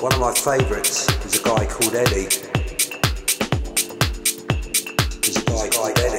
One of my favourites is a guy called Eddie. There's a guy called Eddie.